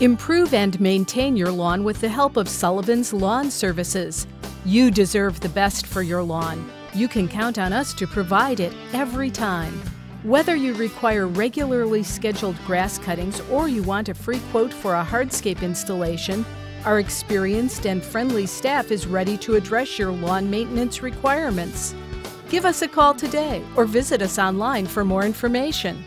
Improve and maintain your lawn with the help of Sullivan's Lawn Services. You deserve the best for your lawn. You can count on us to provide it every time. Whether you require regularly scheduled grass cuttings or you want a free quote for a hardscape installation, our experienced and friendly staff is ready to address your lawn maintenance requirements. Give us a call today or visit us online for more information.